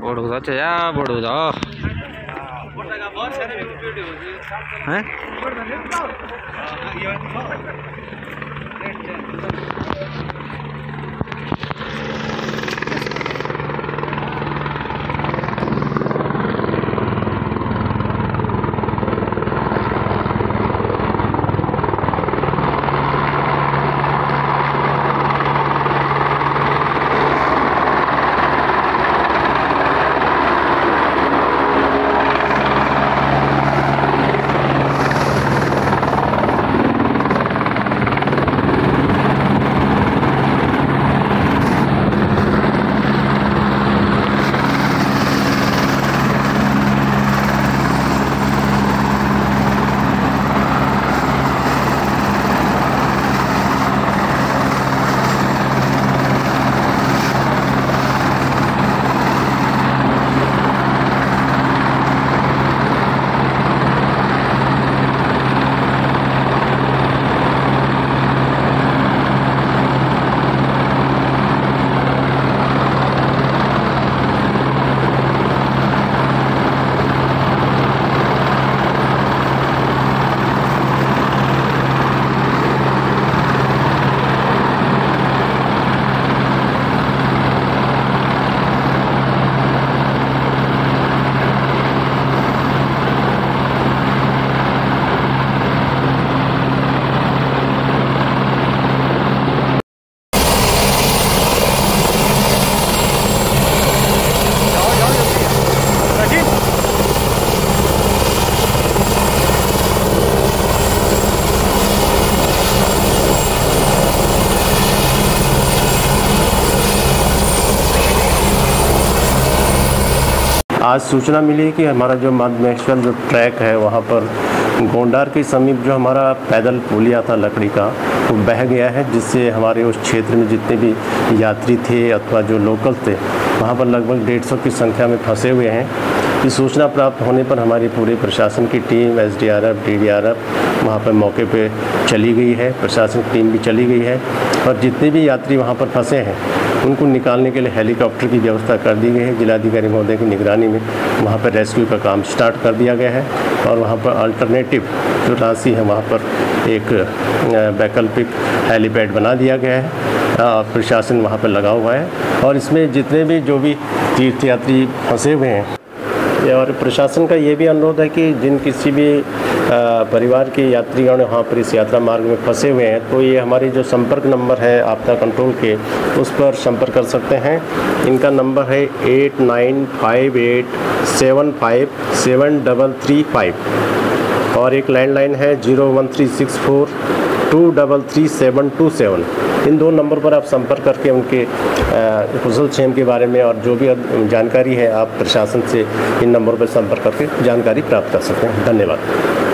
ಬಡುದ ಚಯ ಬಡುದ हैं आज सूचना मिली कि हमारा जो मधमेश्वर जो ट्रैक है, वहाँ पर गोंडार के समीप जो हमारा पैदल पुलिया था लकड़ी का, वो बह गया है, जिससे हमारे उस क्षेत्र में जितने भी यात्री थे अथवा जो लोकल थे, वहाँ पर लगभग डेढ़ सौ की संख्या में फंसे हुए हैं। इस सूचना प्राप्त होने पर हमारी पूरे प्रशासन की team S D R F D D R F वहाँ पर मौके पे चली गई है, प्रशासन की टीम भी चली गई है, और जितने भी यात्री वहाँ पर फंसे हैं उनको निकालने के लिए हेलीकॉप्टर की व्यवस्था कर दी गई है। जिलाधिकारी महोदय की निगरानी में वहाँ पर रेस्क्यू का काम स्टार्ट कर दिया गया है और वहाँ पर अल्टरनेटिव जो राशि है, वहाँ पर एक वैकल्पिक हेलीपैड बना दिया गया है। प्रशासन वहाँ पर लगा हुआ है और इसमें जितने भी जो भी तीर्थयात्री फंसे हुए हैं और प्रशासन का ये भी अनुरोध है कि जिन किसी भी परिवार के यात्रीगण वहाँ पर इस यात्रा मार्ग में फंसे हुए हैं तो ये हमारी जो संपर्क नंबर है आपदा कंट्रोल के, उस पर संपर्क कर सकते हैं। इनका नंबर है eight nine five eight seven five seven double three five और एक लैंडलाइन है zero one three six four two double three seven two seven इन दो नंबर पर आप संपर्क करके उनके कुशल क्षेम के बारे में और जो भी जानकारी है, आप प्रशासन से इन नंबर पर संपर्क करके जानकारी प्राप्त कर सकते हैं। धन्यवाद।